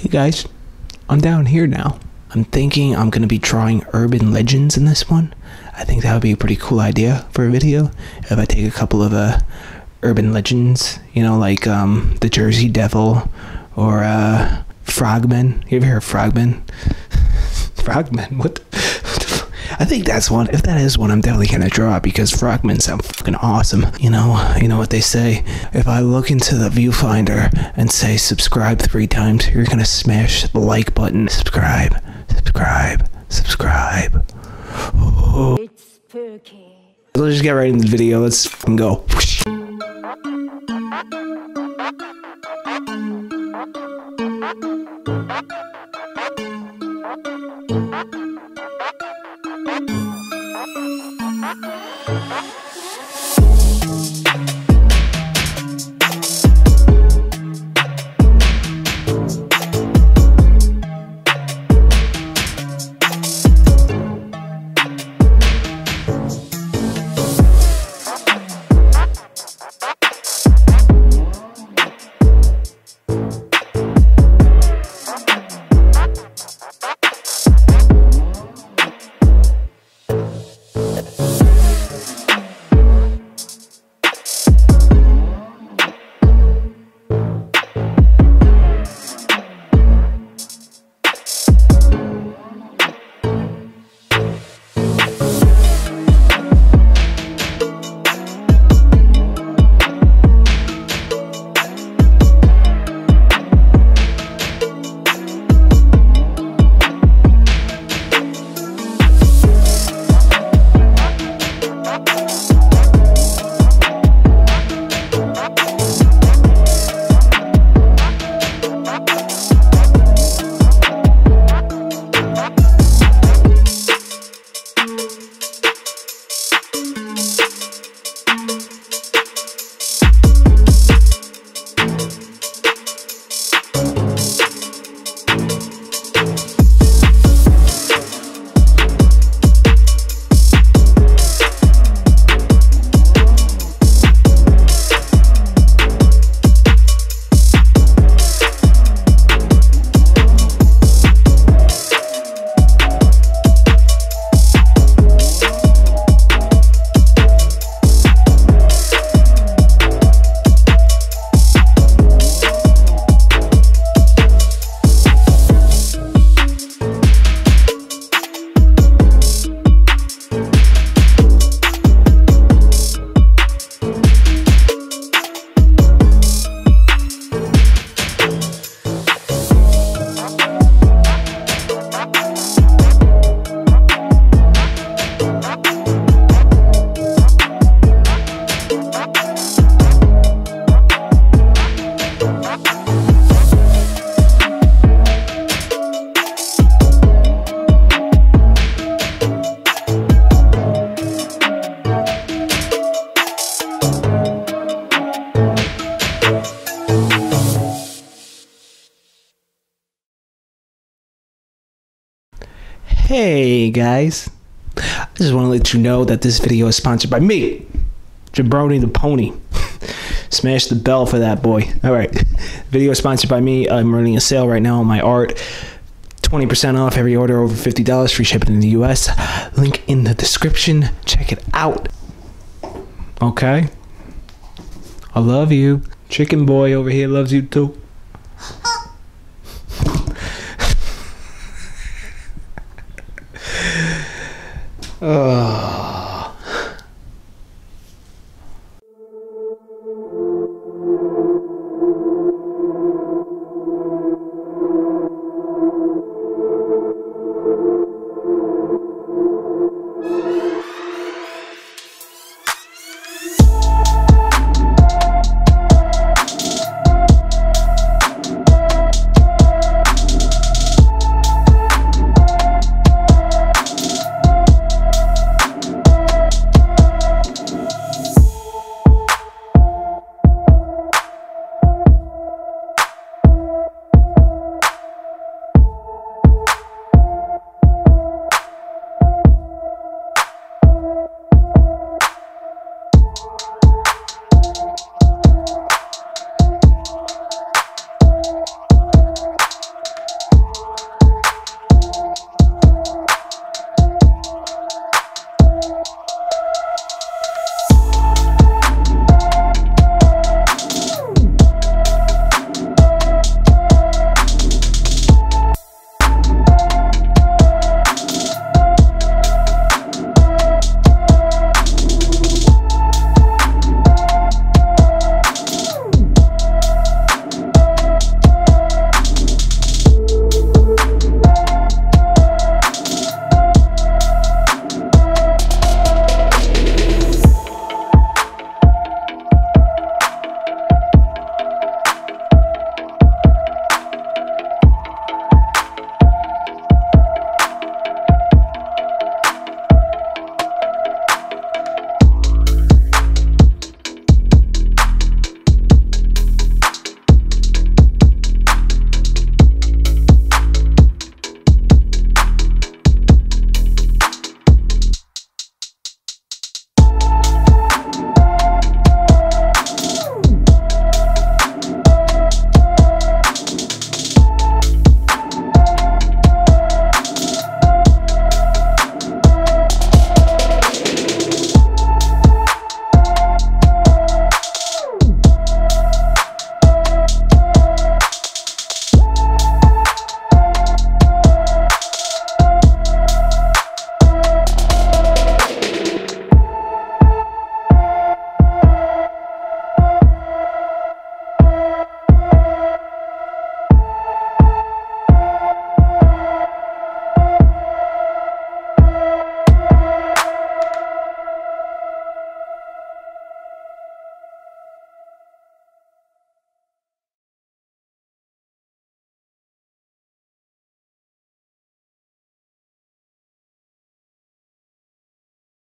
Hey guys, I'm down here now. I'm thinking I'm gonna be drawing urban legends in this one. I think that would be a pretty cool idea for a video if I take a couple of uh urban legends, you know, like um the Jersey Devil or uh Frogman. You ever hear of Frogman? Frogman, what? The, what the fu- I think that's one. If that is one, I'm definitely gonna draw because frogmen sound fucking awesome. You know, you know what they say. If I look into the viewfinder and say subscribe three times, you're gonna smash the like button. Subscribe, subscribe, subscribe. It's spooky. Let's just get right into the video. Let's fucking go. Ha ha ha! Hey guys, I just want to let you know that this video is sponsored by me, Jabroni the Pony. Smash the bell for that boy. All right, video is sponsored by me. I'm running a sale right now on my art. 20% off every order over $50, free shipping in the US. Link in the description. Check it out. Okay? I love you. Chicken boy over here loves you too. 呃